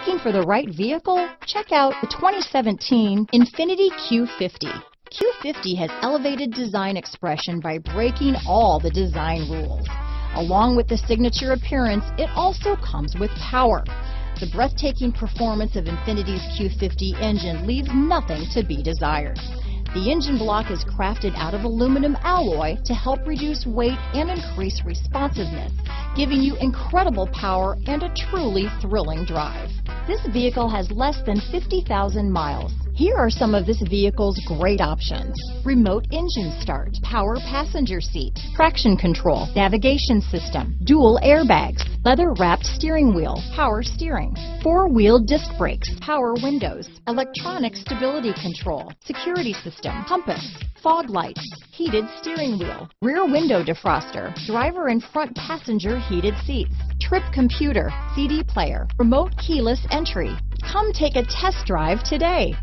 Looking for the right vehicle? Check out the 2017 Infiniti Q50. Q50 has elevated design expression by breaking all the design rules. Along with the signature appearance, it also comes with power. The breathtaking performance of Infiniti's Q50 engine leaves nothing to be desired. The engine block is crafted out of aluminum alloy to help reduce weight and increase responsiveness, giving you incredible power and a truly thrilling drive. This vehicle has less than 50,000 miles. Here are some of this vehicle's great options. Remote engine start, power passenger seat, traction control, navigation system, dual airbags, leather wrapped steering wheel, power steering, four wheel disc brakes, power windows, electronic stability control, security system, compass, fog lights, heated steering wheel, rear window defroster, driver and front passenger heated seats, trip computer, CD player, remote keyless entry. Come take a test drive today.